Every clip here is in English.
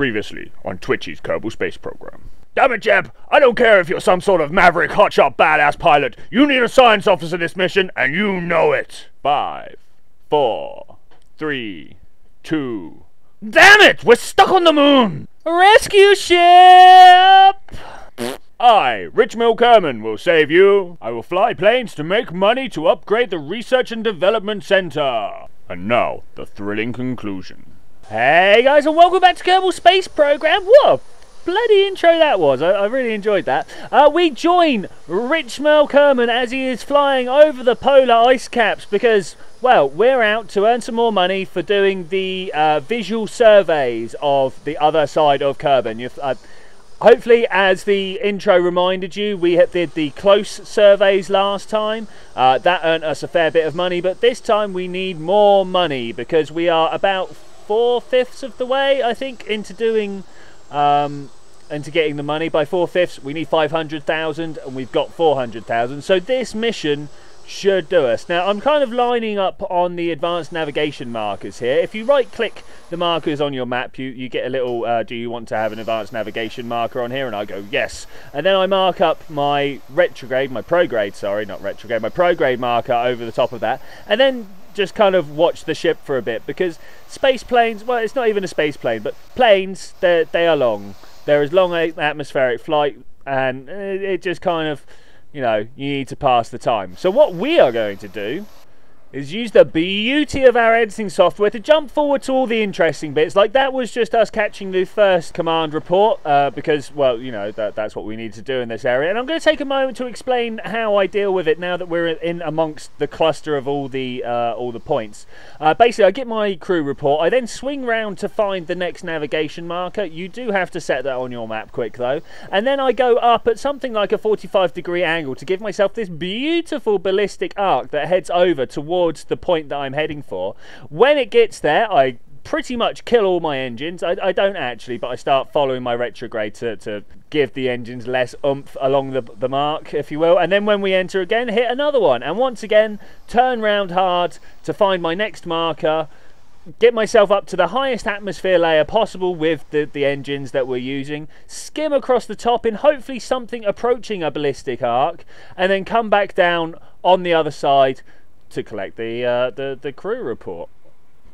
Previously on Twitchi's Kerbal Space Program. Damn it, Jeb! I don't care if you're some sort of maverick, hotshot, badass pilot. You need a science officer this mission, and you know it. Five, four, three, two. Damn it! We're stuck on the moon! Rescue ship! I, Richmal Kerman, will save you. I will fly planes to make money to upgrade the Research and Development Center. And now, the thrilling conclusion. Hey guys, and welcome back to Kerbal Space Program. What a bloody intro that was. I, I really enjoyed that. Uh, we join Richmal Kerman as he is flying over the polar ice caps because, well, we're out to earn some more money for doing the uh, visual surveys of the other side of Kerbin. Uh, hopefully, as the intro reminded you, we did the close surveys last time. Uh, that earned us a fair bit of money, but this time we need more money because we are about four fifths of the way, I think, into doing um, into getting the money. By four fifths, we need 500,000, and we've got 400,000. So this mission should do us. Now, I'm kind of lining up on the advanced navigation markers here. If you right click the markers on your map, you, you get a little, uh, do you want to have an advanced navigation marker on here? And I go, yes. And then I mark up my retrograde, my prograde, sorry, not retrograde, my prograde marker over the top of that. And then just kind of watch the ship for a bit because space planes, well, it's not even a space plane, but planes, they are long. They're as long atmospheric flight, and uh, it just kind of, you know, you need to pass the time. So what we are going to do is use the beauty of our editing software to jump forward to all the interesting bits. Like that was just us catching the first command report uh, because, well, you know, that, that's what we need to do in this area. And I'm going to take a moment to explain how I deal with it now that we're in amongst the cluster of all the uh, all the points. Uh, basically, I get my crew report. I then swing round to find the next navigation marker. You do have to set that on your map quick though. And then I go up at something like a 45 degree angle to give myself this beautiful ballistic arc that heads over towards towards the point that I'm heading for. When it gets there, I pretty much kill all my engines. I, I, don't actually, but I start following my retrograde to, to give the engines less oomph along the, the mark, if you will. And then when we enter again, hit another one. And once again, turn round hard to find my next marker. Get myself up to the highest atmosphere layer possible with the, the engines that we're using. Skim across the top in hopefully something approaching a ballistic arc. And then come back down on the other side to collect the, uh, the, the crew report.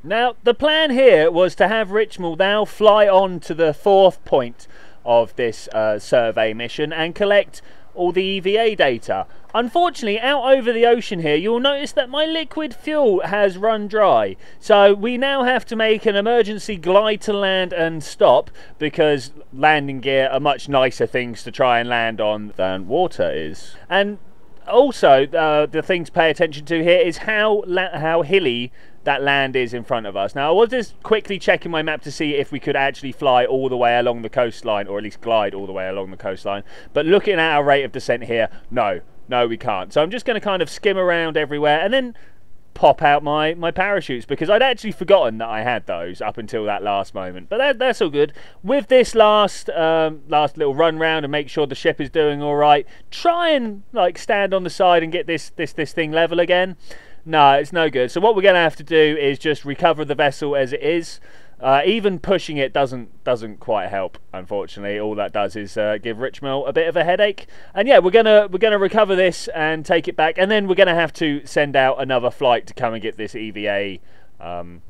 Now, the plan here was to have Richmal now fly on to the fourth point of this uh, survey mission and collect all the EVA data. Unfortunately, out over the ocean here, you'll notice that my liquid fuel has run dry. So we now have to make an emergency glide to land and stop because landing gear are much nicer things to try and land on than water is. And also, uh, the thing to pay attention to here is how how hilly that land is in front of us. Now, I was just quickly checking my map to see if we could actually fly all the way along the coastline, or at least glide all the way along the coastline. But looking at our rate of descent here, no, no, we can't. So I'm just going to kind of skim around everywhere, and then pop out my, my parachutes because I'd actually forgotten that I had those up until that last moment. But that, that's all good. With this last um, last little run round and make sure the ship is doing all right, try and like stand on the side and get this this this thing level again. No, it's no good. So what we're going to have to do is just recover the vessel as it is. Uh, even pushing it doesn't doesn't quite help. Unfortunately, all that does is uh, give Richmal a bit of a headache. And yeah, we're gonna we're gonna recover this and take it back, and then we're gonna have to send out another flight to come and get this EVA um,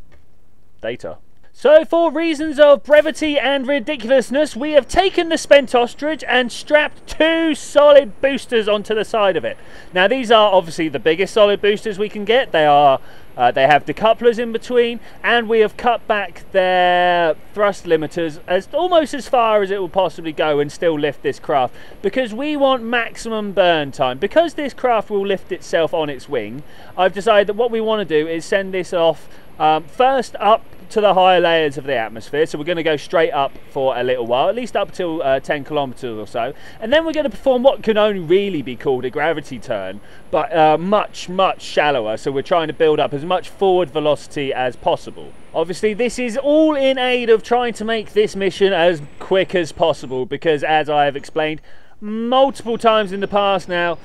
data. So, for reasons of brevity and ridiculousness, we have taken the spent ostrich and strapped two solid boosters onto the side of it. Now, these are obviously the biggest solid boosters we can get. They are uh, they have decouplers in between, and we have cut back their thrust limiters as almost as far as it will possibly go and still lift this craft because we want maximum burn time. Because this craft will lift itself on its wing, I've decided that what we want to do is send this off um, first up to the higher layers of the atmosphere. So we're going to go straight up for a little while, at least up till uh, 10 kilometers or so. And then we're going to perform what can only really be called a gravity turn, but uh, much, much shallower. So we're trying to build up as much forward velocity as possible. Obviously, this is all in aid of trying to make this mission as quick as possible because, as I have explained multiple times in the past now,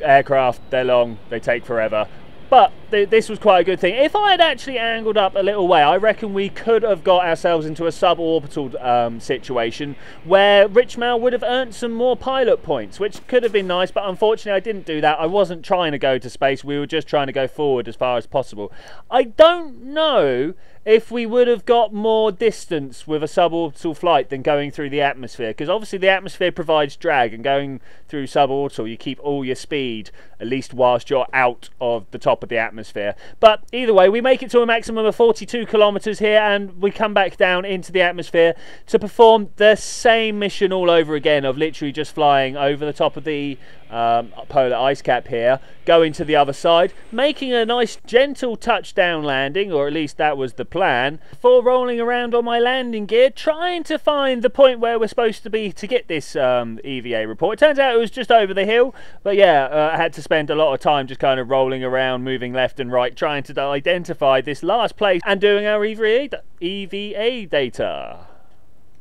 aircraft, they're long, they take forever But th this was quite a good thing. If I had actually angled up a little way, I reckon we could have got ourselves into a suborbital um, situation where Richmal would have earned some more pilot points, which could have been nice, but unfortunately I didn't do that. I wasn't trying to go to space, we were just trying to go forward as far as possible. I don't know if we would have got more distance with a suborbital flight than going through the atmosphere because obviously the atmosphere provides drag and going through suborbital you keep all your speed at least whilst you're out of the top of the atmosphere but either way we make it to a maximum of 42 kilometers here and we come back down into the atmosphere to perform the same mission all over again of literally just flying over the top of the um, polar ice cap here, going to the other side, making a nice gentle touchdown landing, or at least that was the plan, before rolling around on my landing gear, trying to find the point where we're supposed to be to get this um, EVA report. It turns out was just over the hill, but yeah, uh, I had to spend a lot of time just kind of rolling around, moving left and right, trying to identify this last place and doing our EVA, EVA data.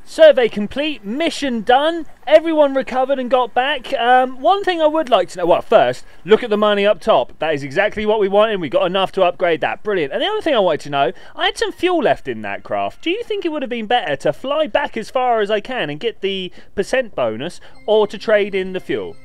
Survey complete, mission done, everyone recovered and got back. Um, one thing I would like to know, well, first, look at the money up top. That is exactly what we wanted. We got enough to upgrade that. Brilliant. And the other thing I wanted to know, I had some fuel left in that craft. Do you think it would have been better to fly back as far as I can and get the percent bonus or to trade in the fuel?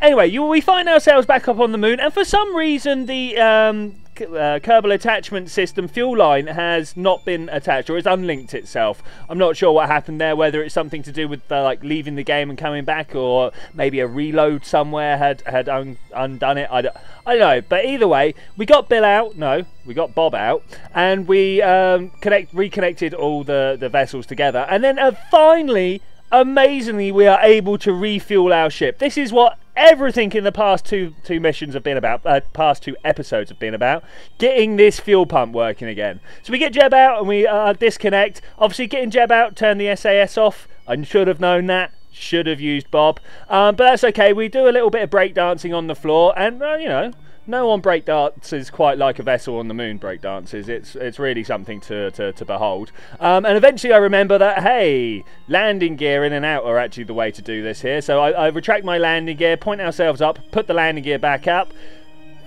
Anyway, you, we find ourselves back up on the moon, and for some reason, the um, uh, Kerbal attachment system fuel line has not been attached or it's unlinked itself. I'm not sure what happened there, whether it's something to do with uh, like leaving the game and coming back, or maybe a reload somewhere had had un undone it. I don't, I don't know, but either way, we got Bill out. No, we got Bob out, and we um, connect reconnected all the the vessels together, and then uh, finally amazingly we are able to refuel our ship this is what everything in the past two two missions have been about uh, past two episodes have been about. Getting this fuel pump working again. So we get jeb out and we uh, disconnect. Obviously getting jeb out turn the sas off. I should have known that. Should have used bob. Um, but that's okay. We do a little bit of breakdancing on the floor and uh, you know no one break dances quite like a vessel on the moon break dances. It's it's really something to, to, to behold. Um, and eventually I remember that, hey, landing gear in and out are actually the way to do this here. So I, I retract my landing gear, point ourselves up, put the landing gear back up,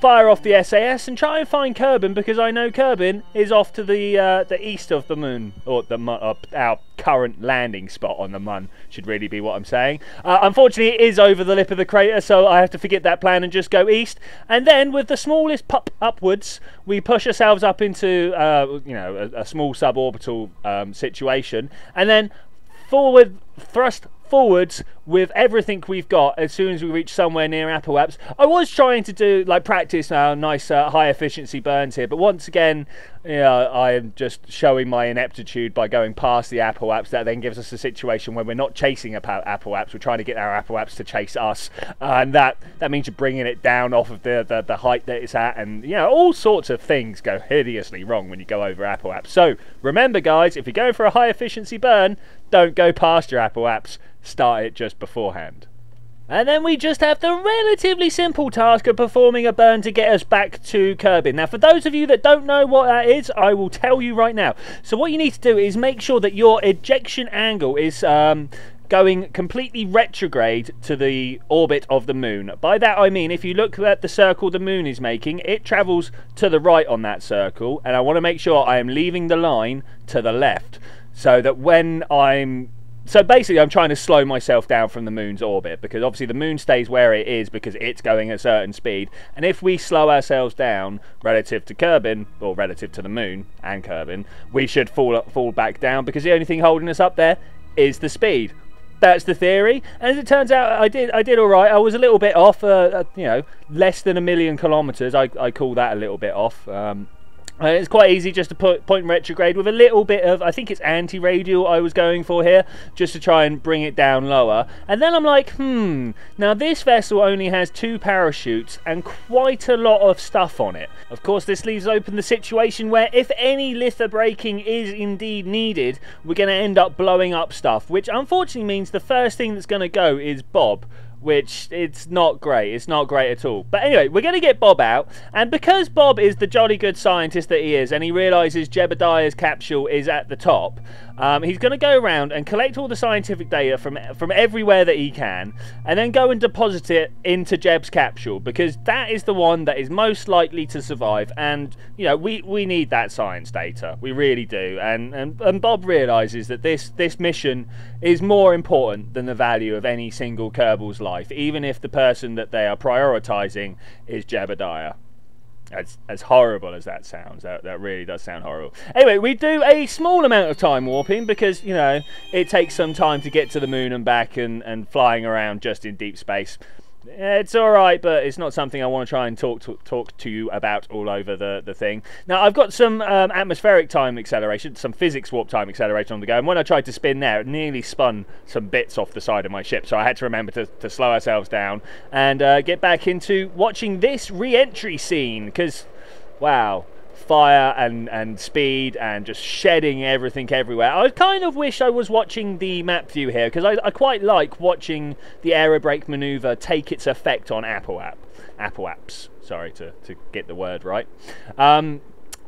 fire off the SAS and try and find Kerbin because I know Kerbin is off to the uh, the east of the moon or the uh, our current landing spot on the moon should really be what I'm saying. Uh, unfortunately, it is over the lip of the crater, so I have to forget that plan and just go east. And then with the smallest pup upwards, we push ourselves up into uh, you know a, a small suborbital um, situation, and then forward thrust forwards with everything we've got as soon as we reach somewhere near Apoaps. I was trying to do like practice now, nice uh, high efficiency burns here, but once again, you know, I'm just showing my ineptitude by going past the Apoaps. That then gives us a situation where we're not chasing Apoaps, we're trying to get our Apoaps to chase us, and that that means you're bringing it down off of the, the, the height that it's at, and you know all sorts of things go hideously wrong when you go over Apoaps. So remember, guys, if you're going for a high efficiency burn, don't go past your Apoaps start it just beforehand. And then we just have the relatively simple task of performing a burn to get us back to Kerbin. Now, for those of you that don't know what that is, I will tell you right now. So what you need to do is make sure that your ejection angle is um, going completely retrograde to the orbit of the moon. By that I mean if you look at the circle the moon is making, it travels to the right on that circle, and I want to make sure I am leaving the line to the left so that when I'm so basically I'm trying to slow myself down from the moon's orbit because obviously the moon stays where it is because it's going at a certain speed. And if we slow ourselves down relative to Kerbin or relative to the moon and Kerbin we should fall fall back down because the only thing holding us up there is the speed. That's the theory. And as it turns out I did I did all right. I was a little bit off uh, uh, you know less than a million kilometers. I, I call that a little bit off. Um, uh, it's quite easy just to put point retrograde with a little bit of, I think it's anti-radial I was going for here, just to try and bring it down lower. And then I'm like, hmm, now this vessel only has two parachutes and quite a lot of stuff on it. Of course, this leaves open the situation where if any litho braking is indeed needed, we're going to end up blowing up stuff, which unfortunately means the first thing that's going to go is Bob, which it's not great. It's not great at all. But anyway, we're going to get Bob out, and because Bob is the jolly good scientist that he is, and he realizes Jebediah's capsule is at the top, Um, he's going to go around and collect all the scientific data from from everywhere that he can, and then go and deposit it into Jeb's capsule because that is the one that is most likely to survive. And you know, we, we need that science data, we really do. And and, and Bob realizes that this this mission is more important than the value of any single Kerbal's life, even if the person that they are prioritizing is Jebediah. As, as horrible as that sounds, that, that really does sound horrible. Anyway, we do a small amount of time warping because, you know, it takes some time to get to the moon and back and, and flying around just in deep space. It's all right, but it's not something I want to try and talk to, talk to you about all over the, the thing. Now, I've got some um, atmospheric time acceleration, some physics warp time acceleration on the go, and when I tried to spin there, it nearly spun some bits off the side of my ship, so I had to remember to, to slow ourselves down and uh, get back into watching this re-entry scene, because, wow, fire and, and speed and just shedding everything everywhere. I kind of wish I was watching the map view here because I, I, quite like watching the aerobrake maneuver take its effect on Apple app. Apoaps, sorry to, to get the word right. Um,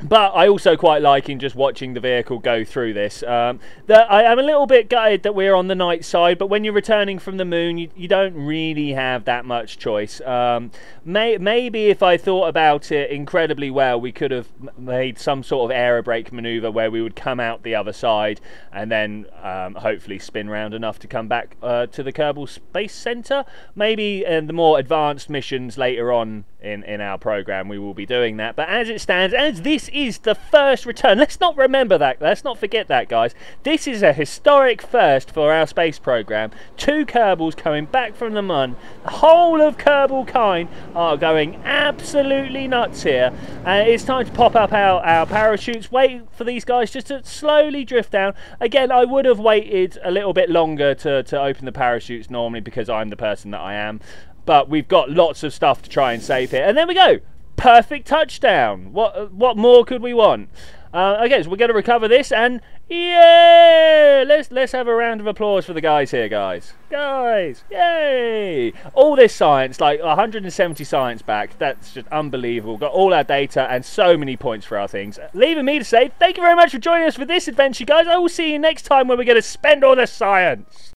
but I also quite like in just watching the vehicle go through this. Um, that I am a little bit gutted that we're on the night side, but when you're returning from the moon, you, you don't really have that much choice. Um, may, maybe if I thought about it incredibly well, we could have made some sort of aerobrake maneuver where we would come out the other side and then um, hopefully spin round enough to come back uh, to the Kerbal Space Center. Maybe in the more advanced missions later on in, in our program we will be doing that. But as it stands, as this is the first return, let's not remember that, let's not forget that, guys. This is a historic first for our space program. Two Kerbals coming back from the moon. The whole of Kerbal kind are going absolutely nuts here. And it's time to pop up our, our parachutes, wait for these guys just to slowly drift down. Again, I would have waited a little bit longer to, to open the parachutes normally because I'm the person that I am but we've got lots of stuff to try and save here. And there we go. Perfect touchdown. What what more could we want? Uh, okay, so we're going to recover this, and yeah, let's let's have a round of applause for the guys here, guys. Guys, yay! All this science, like 170 science back, that's just unbelievable. Got all our data and so many points for our things. Leaving me to say, thank you very much for joining us for this adventure, guys. I will see you next time when we're going to spend all the science.